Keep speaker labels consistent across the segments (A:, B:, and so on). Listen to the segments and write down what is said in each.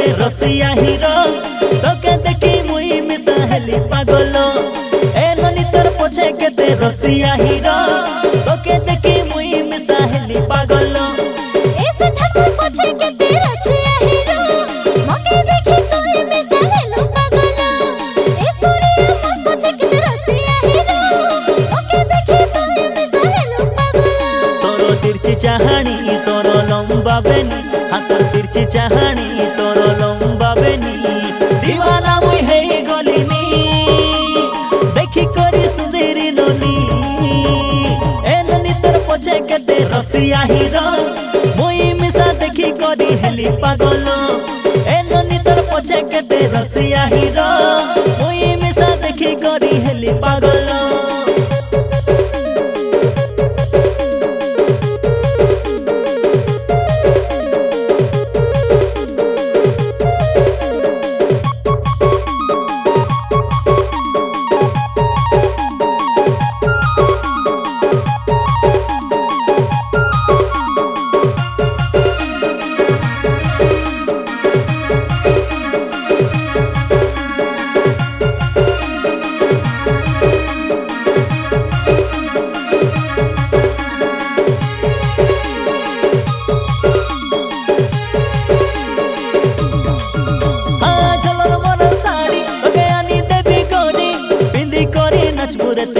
A: से रसिया हीरो तो के देखी मुई मिसाहली पागलो ए ननी तोर पोछे के ते रसिया हीरो तो के देखी मुई मिसाहली पागलो
B: ए से ठाकुर पोछे के ते रसिया हीरो मके देखी तोई मिसाहलो पागलो ए सूर्य मोर पोछे के ते रसिया हीरो मके देखी तोई मिसाहलो पागलो
A: तोरो तिरछी चाहनी तोरो लंबा बेनी हाथ तिरछी चाहनी नाही देखी करी हेली ए ननी के रसिया हीरो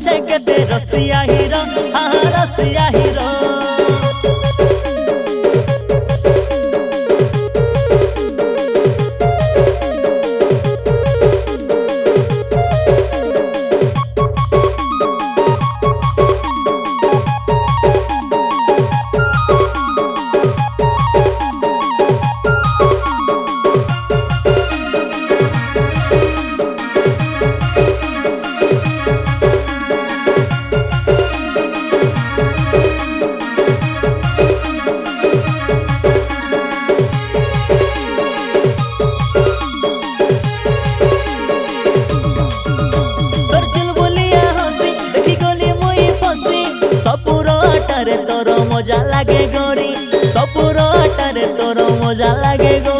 A: झेंक दे रसिया हीरो। हाँ, हाँ रसिया हीरो। মজা লাগে গরি সপুর তোর মজা লাগে গরি